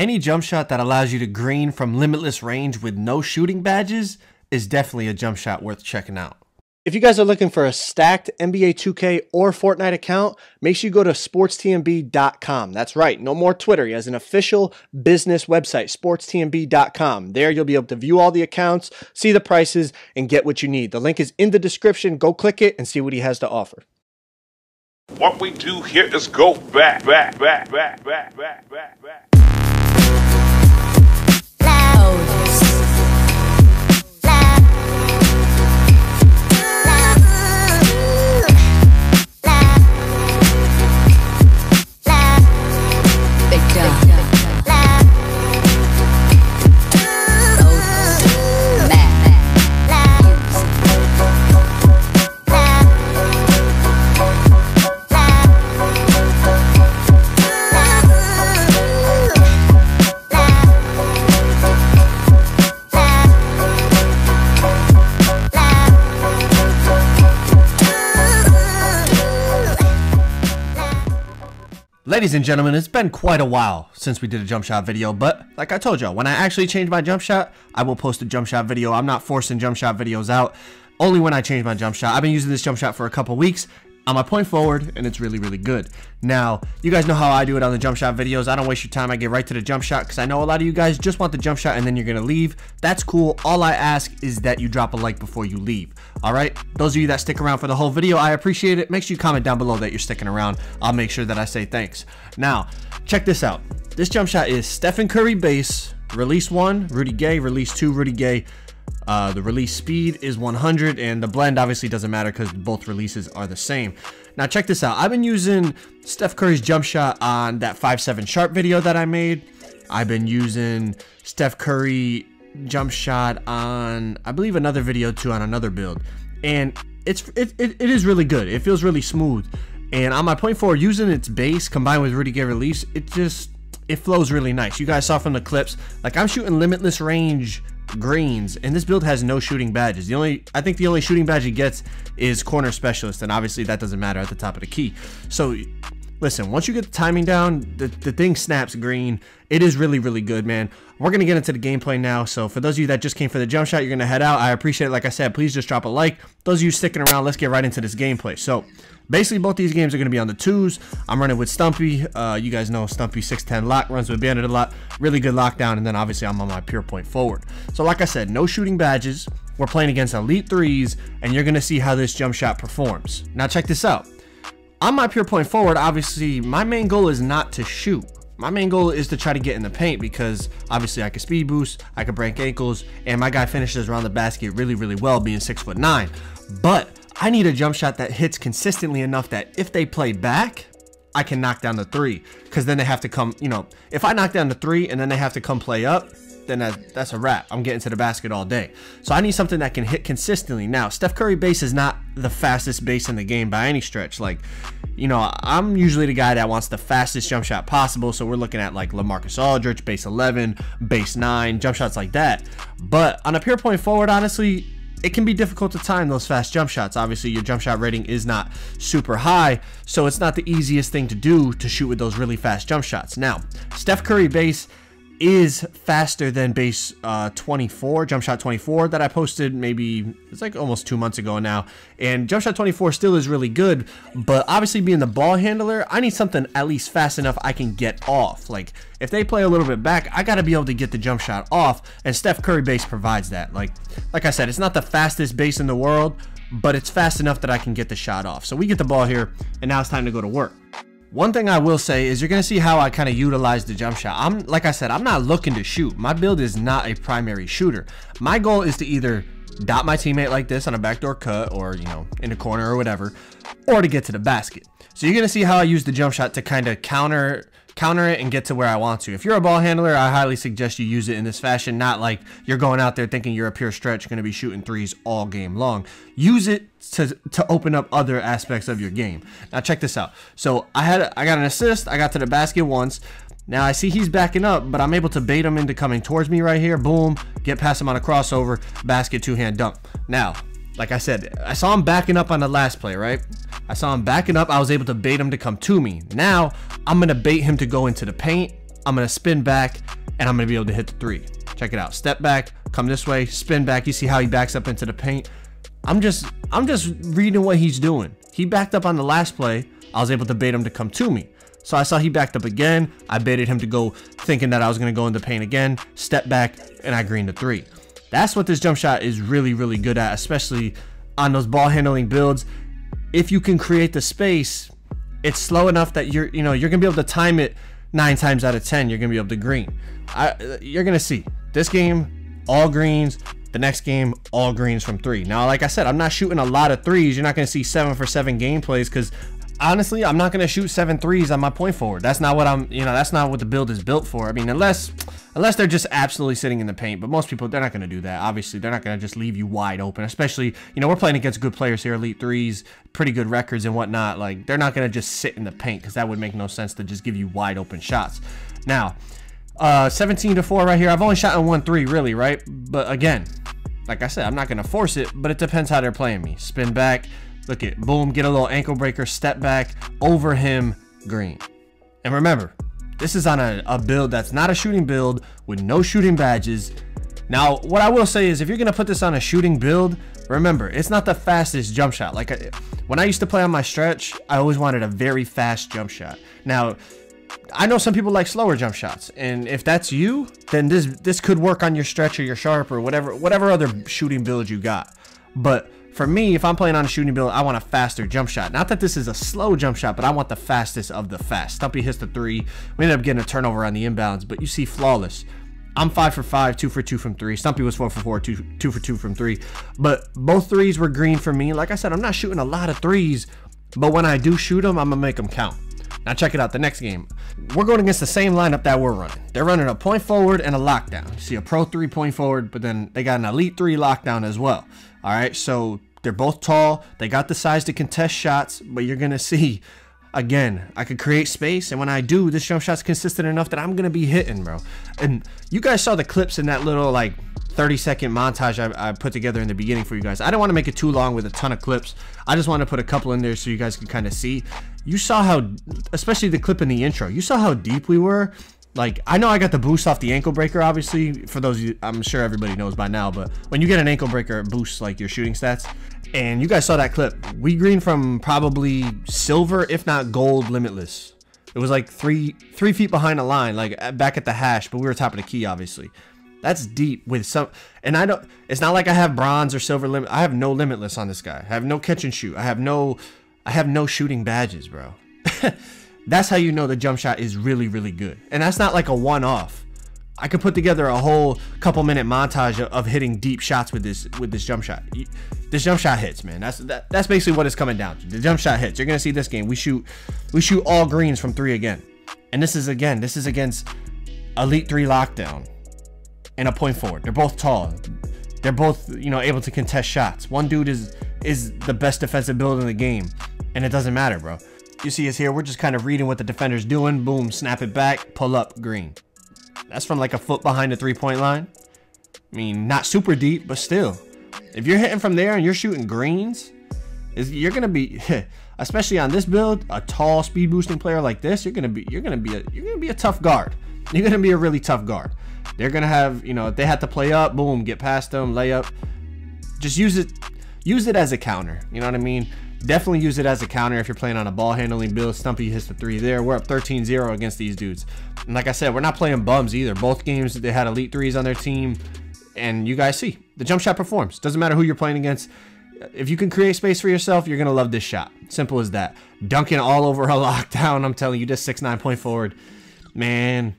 any jump shot that allows you to green from limitless range with no shooting badges is definitely a jump shot worth checking out. If you guys are looking for a stacked NBA 2K or Fortnite account, make sure you go to sportstnb.com. That's right, no more Twitter. He has an official business website, sportstnb.com. There you'll be able to view all the accounts, see the prices, and get what you need. The link is in the description. Go click it and see what he has to offer. What we do here is go back, back, back, back, back, back, back, back. Oh. Ladies and gentlemen, it's been quite a while since we did a jump shot video, but like I told y'all, when I actually change my jump shot, I will post a jump shot video. I'm not forcing jump shot videos out, only when I change my jump shot. I've been using this jump shot for a couple weeks, on my point forward and it's really really good. Now you guys know how i do it on the jump shot videos. I don't waste your time. I get right to the jump shot because i know a lot of you guys just want the jump shot and then you're gonna leave. That's cool. All i ask is that you drop a like before you leave all right those of you that stick around for the whole video i appreciate it make sure you comment down below that you're sticking around i'll make sure that i say thanks now check this out this jump shot is stephen curry base release one rudy gay release two rudy gay uh, the release speed is 100 and the blend obviously doesn't matter because both releases are the same. Now check this out. I've been using Steph Curry's jump shot on that 5-7 sharp video that I made. I've been using Steph Curry jump shot on, I believe another video too on another build. And it's it, it, it is really good. It feels really smooth. And on my point forward, using its base combined with Rudy Gay release, it just, it flows really nice. You guys saw from the clips, like I'm shooting limitless range greens and this build has no shooting badges the only i think the only shooting badge he gets is corner specialist and obviously that doesn't matter at the top of the key so listen once you get the timing down the, the thing snaps green it is really really good man we're gonna get into the gameplay now so for those of you that just came for the jump shot you're gonna head out i appreciate it like i said please just drop a like those of you sticking around let's get right into this gameplay so Basically, both these games are going to be on the twos. I'm running with Stumpy. Uh, you guys know Stumpy 610 lock runs with Bandit a lot. Really good lockdown. And then obviously I'm on my pure point forward. So like I said, no shooting badges. We're playing against Elite 3s. And you're going to see how this jump shot performs. Now check this out. On my pure point forward, obviously, my main goal is not to shoot. My main goal is to try to get in the paint because obviously I can speed boost, I can break ankles, and my guy finishes around the basket really, really well being six foot nine. But I need a jump shot that hits consistently enough that if they play back, I can knock down the three. Because then they have to come, you know, if I knock down the three and then they have to come play up, then that, that's a wrap. I'm getting to the basket all day. So I need something that can hit consistently. Now, Steph Curry base is not the fastest base in the game by any stretch. Like, you know, I'm usually the guy that wants the fastest jump shot possible. So we're looking at like LaMarcus Aldridge, base 11, base 9, jump shots like that. But on a pure point forward, honestly, it can be difficult to time those fast jump shots. Obviously, your jump shot rating is not super high, so it's not the easiest thing to do to shoot with those really fast jump shots. Now, Steph Curry base is faster than base uh, 24, jump shot 24 that I posted maybe, it's like almost two months ago now. And jump shot 24 still is really good, but obviously being the ball handler, I need something at least fast enough I can get off. Like if they play a little bit back, I gotta be able to get the jump shot off and Steph Curry base provides that. Like, like I said, it's not the fastest base in the world, but it's fast enough that I can get the shot off. So we get the ball here and now it's time to go to work. One thing I will say is you're going to see how I kind of utilize the jump shot. I'm Like I said, I'm not looking to shoot. My build is not a primary shooter. My goal is to either dot my teammate like this on a backdoor cut or, you know, in a corner or whatever, or to get to the basket. So you're going to see how I use the jump shot to kind of counter counter it and get to where I want to. If you're a ball handler, I highly suggest you use it in this fashion, not like you're going out there thinking you're a pure stretch, going to be shooting threes all game long. Use it to, to open up other aspects of your game. Now check this out. So I had I got an assist, I got to the basket once. Now I see he's backing up, but I'm able to bait him into coming towards me right here. Boom, get past him on a crossover, basket, two-hand dunk. Now, like I said, I saw him backing up on the last play, right? I saw him backing up. I was able to bait him to come to me. Now, I'm going to bait him to go into the paint I'm gonna spin back, and I'm gonna be able to hit the three. Check it out. Step back, come this way, spin back. You see how he backs up into the paint. I'm just I'm just reading what he's doing. He backed up on the last play. I was able to bait him to come to me. So I saw he backed up again. I baited him to go thinking that I was going to go in the paint again. Step back and I greened the three. That's what this jump shot is really, really good at, especially on those ball handling builds. If you can create the space, it's slow enough that you're, you know, you're going to be able to time it nine times out of 10. You're going to be able to green. I, you're going to see this game, all greens. The next game, all greens from three. Now, like I said, I'm not shooting a lot of threes. You're not going to see seven for seven gameplays because honestly, I'm not to shoot seven threes on my point forward. That's not what I'm, you know, that's not what the build is built for. I mean, unless, unless they're just absolutely sitting in the paint. But most people, they're not to do that. Obviously, they're not to just leave you wide open. Especially, you know, we're playing against good players here, elite threes, pretty good records and whatnot. Like, they're not going to just sit in the paint because that would make no sense to just give you wide open shots. Now, uh, 17 to 4 right here. I've only shot in 1 3, really, right? But again, like I said, I'm not going to force it, but it depends how they're playing me. Spin back, look at, boom, get a little ankle breaker, step back, over him, green. And remember, this is on a, a build that's not a shooting build with no shooting badges. Now, what I will say is if you're to put this on a shooting build, remember, it's not the fastest jump shot. Like, I, when I used to play on my stretch, I always wanted a very fast jump shot. Now, I know some people like slower jump shots, and if that's you, then this this could work on your stretch or your sharp or whatever whatever other shooting build you got. But for me, if I'm playing on a shooting build, I want a faster jump shot. Not that this is a slow jump shot, but I want the fastest of the fast. Stumpy hits the three. We ended up getting a turnover on the inbounds, but you see flawless. I'm five for five, two for two from three. Stumpy was four for four, two, two for two from three. But both threes were green for me. Like I said, I'm not shooting a lot of threes, but when I do shoot them, I'm going to make them count. Now check it out, the next game. We're going against the same lineup that we're running. They're running a point forward and a lockdown. You see a pro three point forward, but then they got an elite three lockdown as well. All right, so they're both tall. They got the size to contest shots, but you're going to see again, I could create space, and when I do, this jump shot's consistent enough that I'm gonna be hitting, bro. And you guys saw the clips in that little like 30 second montage I, I put together in the beginning for you guys. I didn't want to make it too long with a ton of clips. I just want to put a couple in there so you guys can kind of see. You saw how, especially the clip in the intro, you saw how deep we were. Like, I know I got the boost off the ankle breaker, obviously. For those you, I'm sure everybody knows by now, but when you get an ankle breaker, it boosts like your shooting stats. And you guys saw that clip. We green from probably silver, if not gold, limitless. It was like three three feet behind the line, like back at the hash, but we were top of the key, obviously. That's deep with some, and I don't. It's not like I have bronze or silver limit. I have no limitless on this guy. I have no catch and shoot. I have no, I have no shooting badges, bro. that's how you know the jump shot is really, really good. And that's not like a one-off. I could put together a whole couple minute montage of, hitting deep shots with this with this jump shot. This jump shot hits, man. That's that, that's basically what it's coming down to. The jump shot hits. You're gonna see this game. We shoot we shoot all greens from three again, and this is again this is against elite three lockdown and a point forward. They're both tall. They're both, you know, able to contest shots. One dude is is the best defensive build in the game, and it doesn't matter, bro. You see us here, we're just kind of reading what the defender's doing. Boom, snap it back, pull up, green. That's from like a foot behind the three-point line. I mean, not super deep, but still. If you're hitting from there and you're shooting greens, is you're gonna be, especially on this build, a tall speed boosting player like this, you're gonna be, you're gonna be, a, you're gonna be a tough guard. You're gonna be a really tough guard. They're gonna have, you know, if they have to play up, boom, get past them, lay up. Just use it, use it as a counter. You know what I mean? Definitely use it as a counter if you're playing on a ball handling build. Stumpy hits the three there. We're up 13-0 against these dudes. And like I said, we're not playing bums either. Both games they had elite threes on their team, and you guys see the jump shot performs. Doesn't matter who you're playing against. If you can create space for yourself, you're gonna love this shot. Simple as that. Dunking all over a lockdown. I'm telling you, just six nine point forward, man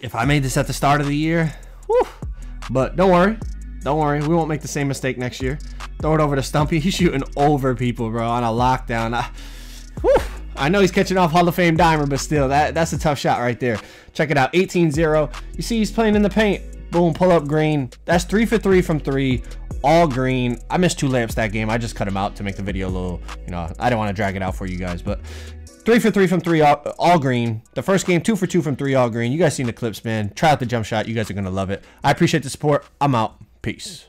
if I made this at the start of the year, whew, but don't worry, don't worry, we won't make the same mistake next year. Throw it over to Stumpy. He's shooting over people, bro, on a lockdown. I, whew, I know he's catching off Hall of Fame Dimer, but still, that that's a tough shot right there. Check it out, 18-0. You see he's playing in the paint. Boom, pull up green. That's three for three from three, all green. I missed two layups that game. I just cut them out to make the video a little, you know, I don't want to drag it out for you guys, but Three for three from three, all, all, green. The first game, two for two from three, all green. You guys seen the clips, man. Try out the jump shot. You guys are going to love it. I appreciate the support. I'm out. Peace.